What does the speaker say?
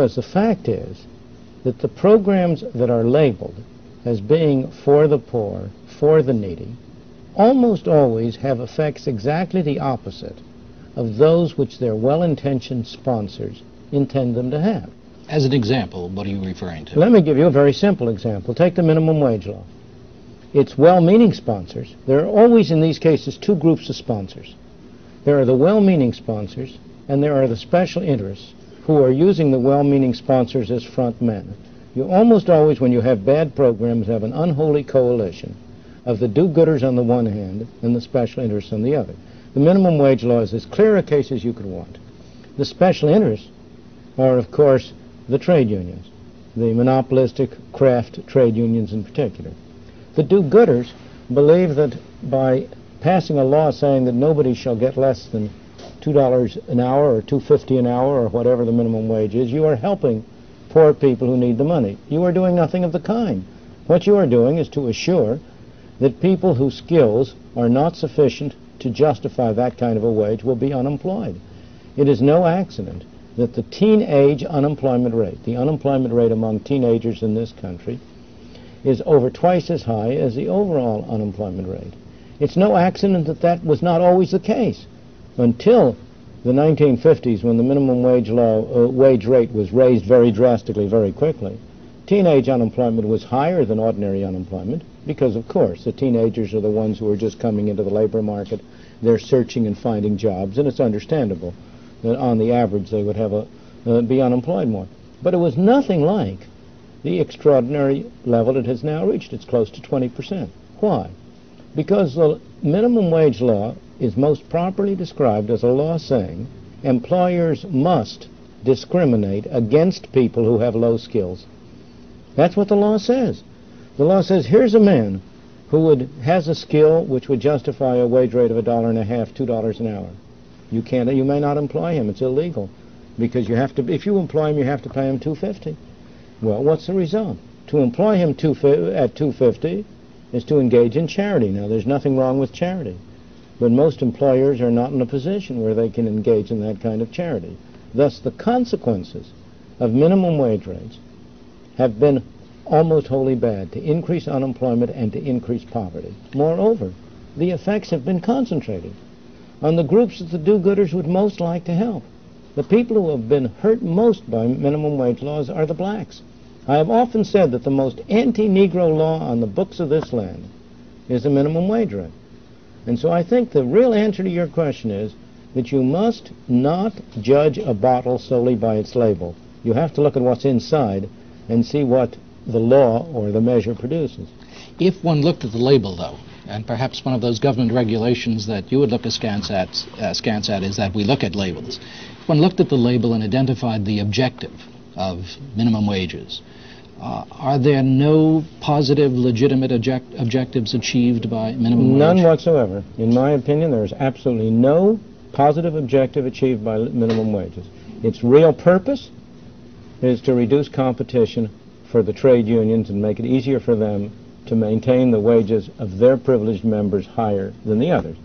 Because the fact is that the programs that are labeled as being for the poor, for the needy, almost always have effects exactly the opposite of those which their well-intentioned sponsors intend them to have. As an example, what are you referring to? Let me give you a very simple example. Take the minimum wage law. It's well-meaning sponsors. There are always in these cases two groups of sponsors. There are the well-meaning sponsors and there are the special interests who are using the well-meaning sponsors as front men. You almost always, when you have bad programs, have an unholy coalition of the do-gooders on the one hand and the special interests on the other. The minimum wage law is as clear a case as you could want. The special interests are, of course, the trade unions, the monopolistic craft trade unions in particular. The do-gooders believe that by passing a law saying that nobody shall get less than $2 an hour or 250 an hour or whatever the minimum wage is, you are helping poor people who need the money. You are doing nothing of the kind. What you are doing is to assure that people whose skills are not sufficient to justify that kind of a wage will be unemployed. It is no accident that the teenage unemployment rate, the unemployment rate among teenagers in this country, is over twice as high as the overall unemployment rate. It's no accident that that was not always the case until the 1950s when the minimum wage law uh, wage rate was raised very drastically very quickly teenage unemployment was higher than ordinary unemployment because of course the teenagers are the ones who are just coming into the labor market. They're searching and finding jobs and it's understandable that on the average they would have a uh, be unemployed more. But it was nothing like the extraordinary level it has now reached. It's close to 20% why because the minimum wage law is most properly described as a law saying employers must discriminate against people who have low skills. That's what the law says. The law says here's a man who would has a skill which would justify a wage rate of a dollar and a half, two dollars an hour. You can't you may not employ him. It's illegal. Because you have to if you employ him you have to pay him two fifty. Well, what's the result? To employ him two, at two fifty is to engage in charity. Now there's nothing wrong with charity. But most employers are not in a position where they can engage in that kind of charity. Thus, the consequences of minimum wage rates have been almost wholly bad to increase unemployment and to increase poverty. Moreover, the effects have been concentrated on the groups that the do-gooders would most like to help. The people who have been hurt most by minimum wage laws are the blacks. I have often said that the most anti-Negro law on the books of this land is the minimum wage rate. And so I think the real answer to your question is that you must not judge a bottle solely by its label. You have to look at what's inside and see what the law or the measure produces. If one looked at the label, though, and perhaps one of those government regulations that you would look askance at, askance at is that we look at labels. If one looked at the label and identified the objective of minimum wages, uh, are there no positive, legitimate object objectives achieved by minimum None wage? None whatsoever. In my opinion, there is absolutely no positive objective achieved by minimum wages. Its real purpose is to reduce competition for the trade unions and make it easier for them to maintain the wages of their privileged members higher than the others.